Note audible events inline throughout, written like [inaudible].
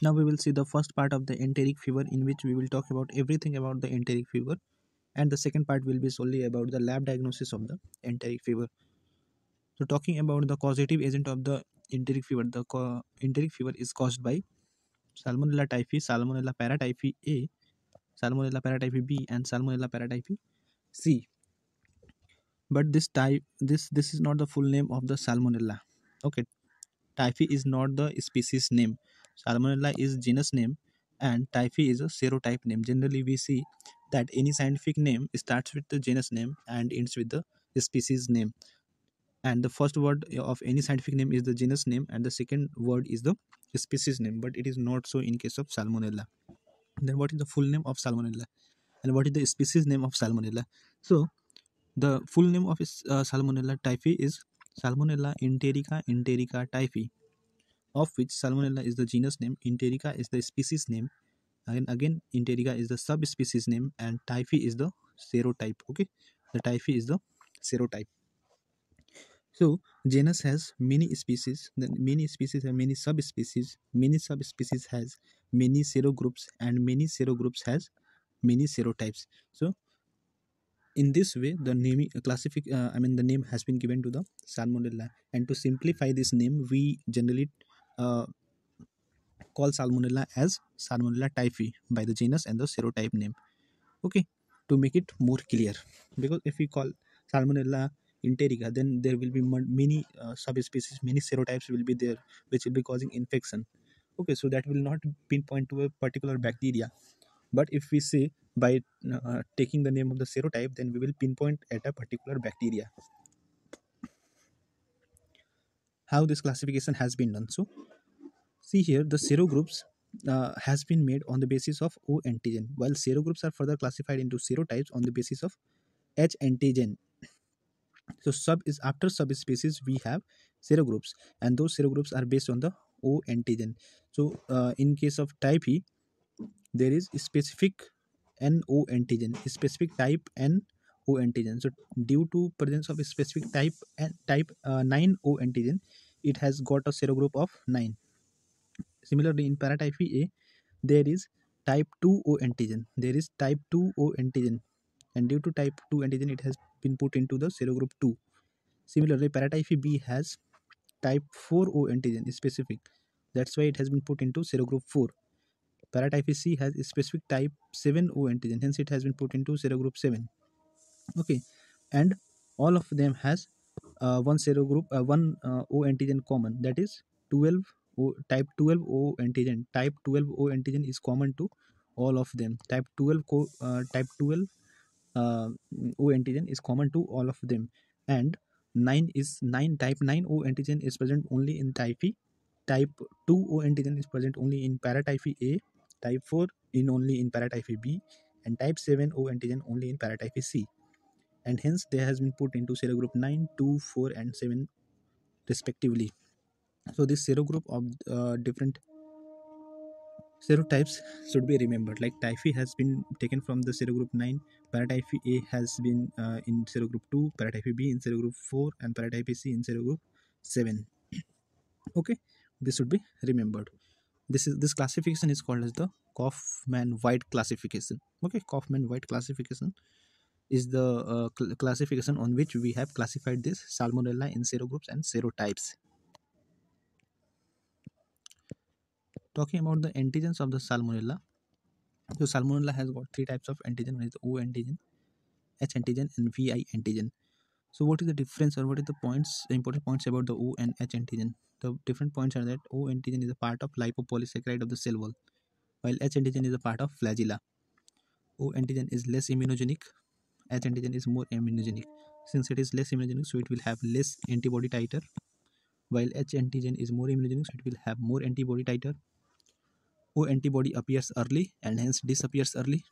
Now we will see the first part of the enteric fever in which we will talk about everything about the enteric fever and the second part will be solely about the lab diagnosis of the enteric fever. So talking about the causative agent of the enteric fever, the enteric fever is caused by Salmonella typhi, Salmonella paratyphi A, Salmonella paratyphi B and Salmonella paratyphi C. But this type this this is not the full name of the Salmonella. Okay. Typhi is not the species name. Salmonella is genus name and typhi is a serotype name. Generally we see that any scientific name starts with the genus name and ends with the species name. And the first word of any scientific name is the genus name and the second word is the species name but it is not so in case of salmonella. Then what is the full name of salmonella? And what is the species name of salmonella? So the full name of uh, salmonella typhi is salmonella enterica enterica typhi of which salmonella is the genus name enterica is the species name and again enterica is the subspecies name and typhi is the serotype okay? The typhi is the serotype. So genus has many species, then many species have many subspecies, many subspecies has many serogroups and many serogroups has many serotypes. So in this way the name classific uh, I mean the name has been given to the Salmonella. And to simplify this name we generally uh, call Salmonella as Salmonella typhi by the genus and the serotype name. Okay, to make it more clear because if we call Salmonella enterica then there will be many uh, subspecies many serotypes will be there which will be causing infection. Okay so that will not pinpoint to a particular bacteria. But if we say by uh, taking the name of the serotype then we will pinpoint at a particular bacteria how this classification has been done. So see here the serogroups uh, has been made on the basis of O antigen while serogroups are further classified into serotypes on the basis of H antigen. So sub is after subspecies we have serogroups and those serogroups are based on the o antigen. So uh, in case of type e there is specific no antigen specific type n o antigen. So due to presence of a specific type and type uh, 9 o antigen it has got a serogroup of 9 similarly in paratyphi A there is type 2 o antigen there is type 2 o antigen and due to type 2 antigen it has been put into the serogroup 2. Similarly, paratyphi B has type 4O antigen specific. That's why it has been put into serogroup 4. Paratyphi C has a specific type 7O antigen. Hence, it has been put into serogroup 7. Okay, and all of them has uh, one serogroup, uh, one uh, O antigen common. That is 12 O type 12O antigen. Type 12O antigen is common to all of them. Type 12 co, uh, type 12 uh, O antigen is common to all of them and 9 is 9 type 9 O antigen is present only in type E type 2 O antigen is present only in paratyphi A type 4 in only in paratyphi B and type 7 O antigen only in paratyphi C and hence they has been put into serogroup 9 2 4 and 7 respectively so this serogroup of uh, different Serotypes should be remembered like typhi has been taken from the serogroup 9, paratyphi A has been uh, in serogroup 2, paratyphi B in serogroup 4 and paratyphi C in serogroup 7. [clears throat] okay, this should be remembered. This is this classification is called as the Kauffmann-White classification. Okay, Kauffmann-White classification is the uh, cl classification on which we have classified this Salmonella in serogroups and serotypes. talking about the antigens of the salmonella so salmonella has got three types of antigen. One is the o antigen h antigen and vi antigen. So what is the difference or what is the points important points about the o and h antigen? The different points are that o antigen is a part of lipopolysaccharide of the cell wall while h antigen is a part of flagella. O antigen is less immunogenic h antigen is more immunogenic since it is less immunogenic so it will have less antibody titer while h antigen is more immunogenic so it will have more antibody titer O antibody appears early and hence disappears early,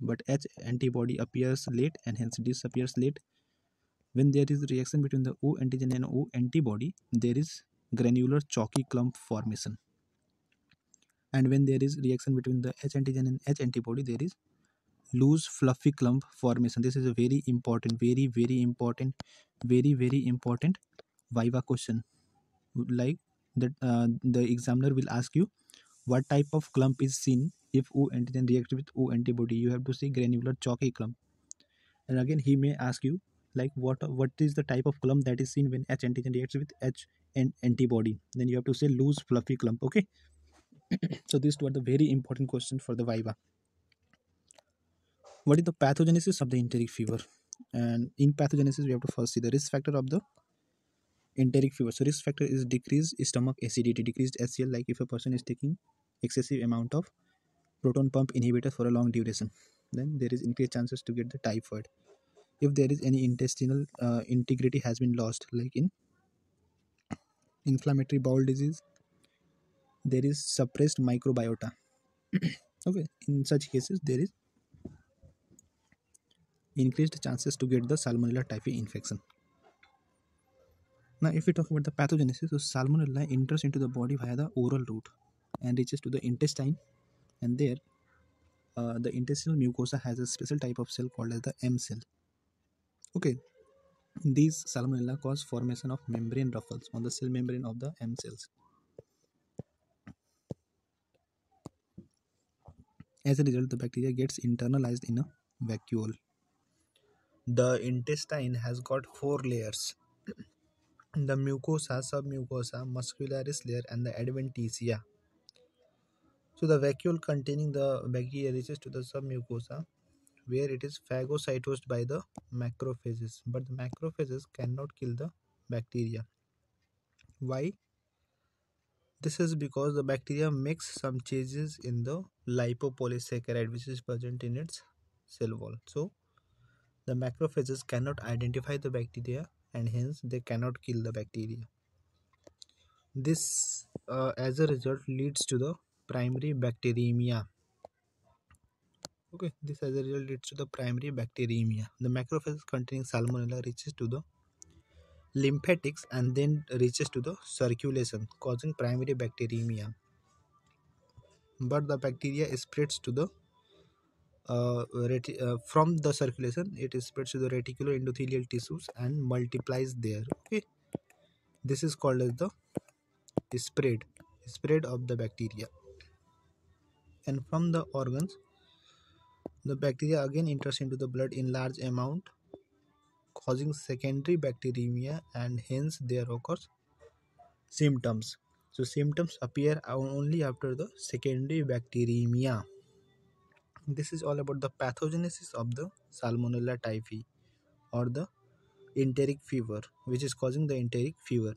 but H antibody appears late and hence disappears late. When there is reaction between the O antigen and O antibody, there is granular chalky clump formation. And when there is reaction between the H antigen and H antibody, there is loose fluffy clump formation. This is a very important, very, very important, very, very important Viva question. Like that, uh, the examiner will ask you what type of clump is seen if O antigen reacts with O antibody. You have to see granular chalky clump. And again, he may ask you like what what is the type of clump that is seen when H antigen reacts with H and antibody. Then you have to say loose fluffy clump. Okay. [coughs] so these two are the very important questions for the Viva. What is the pathogenesis of the enteric fever? And in pathogenesis, we have to first see the risk factor of the enteric fever. So risk factor is decreased stomach acidity, decreased HCl. Like if a person is taking excessive amount of proton pump inhibitor for a long duration, then there is increased chances to get the typhoid. If there is any intestinal uh, integrity has been lost, like in inflammatory bowel disease, there is suppressed microbiota. [coughs] okay, in such cases, there is increased chances to get the salmonella typhi infection. Now, if we talk about the pathogenesis, so salmonella enters into the body via the oral route and reaches to the intestine, and there uh, the intestinal mucosa has a special type of cell called as the M cell. Okay, these salmonella cause formation of membrane ruffles on the cell membrane of the M cells. As a result, the bacteria gets internalized in a vacuole. The intestine has got four layers [clears throat] the mucosa, submucosa, muscularis layer, and the adventitia. So the vacuole containing the bacteria reaches to the submucosa where it is phagocytosed by the macrophages. But the macrophages cannot kill the bacteria. Why? This is because the bacteria makes some changes in the lipopolysaccharide which is present in its cell wall. So the macrophages cannot identify the bacteria and hence they cannot kill the bacteria. This, uh, as a result, leads to the primary bacteremia. Okay, this as a result leads to the primary bacteremia. The macrophages containing salmonella reaches to the lymphatics and then reaches to the circulation, causing primary bacteremia. But the bacteria spreads to the uh, uh, from the circulation it spreads to the reticular endothelial tissues and multiplies there okay? This is called as the spread spread of the bacteria. And from the organs the bacteria again enters into the blood in large amount causing secondary bacteremia and hence there occurs symptoms. So symptoms appear only after the secondary bacteremia this is all about the pathogenesis of the salmonella typhi or the enteric fever which is causing the enteric fever.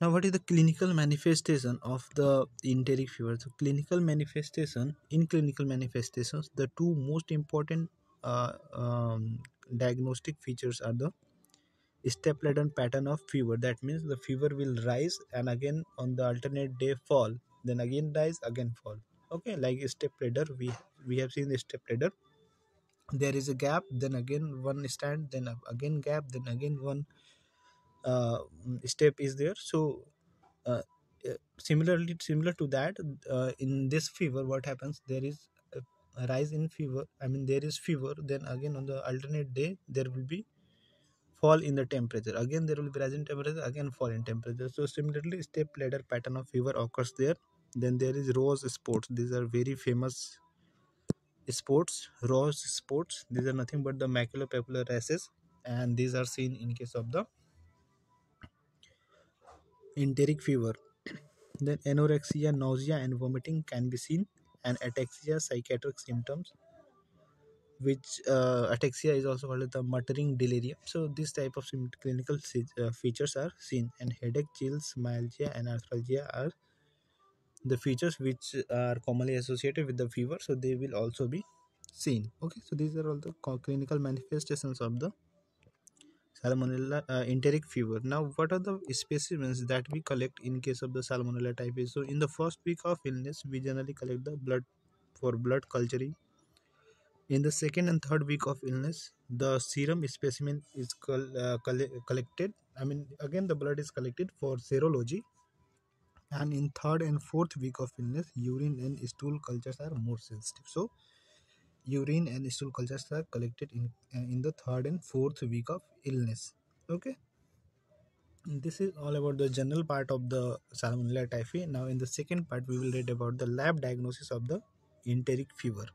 Now what is the clinical manifestation of the enteric fever? So clinical manifestation in clinical manifestations the two most important uh, um, diagnostic features are the step ladder pattern of fever. That means the fever will rise and again on the alternate day fall then again rise again fall okay like step ladder we we have seen the step ladder. There is a gap then again one stand then again gap then again one uh, step is there. So uh, similarly similar to that uh, in this fever what happens there is a rise in fever i mean there is fever then again on the alternate day there will be fall in the temperature. Again there will be rise in temperature again fall in temperature. So similarly step ladder pattern of fever occurs there then there is rose spots these are very famous spots rose spots these are nothing but the maculopapular rashes and these are seen in case of the enteric fever. [coughs] Then anorexia nausea and vomiting can be seen. And ataxia psychiatric symptoms which uh, ataxia is also called the muttering delirium. So this type of clinical uh, features are seen. And headache chills myalgia and arthralgia are the features which are commonly associated with the fever so they will also be seen. Okay so these are all the clinical manifestations of the salmonella uh, enteric fever. Now what are the specimens that we collect in case of the salmonella typhi so in the first week of illness we generally collect the blood for blood culturing. In the second and third week of illness the serum specimen is uh, collected. I mean again the blood is collected for serology and in third and fourth week of illness urine and stool cultures are more sensitive. So urine and stool cultures are collected in uh, in the third and fourth week of illness. Okay? This is all about the general part of the salmonella typhi now in the second part we will read about the lab diagnosis of the enteric fever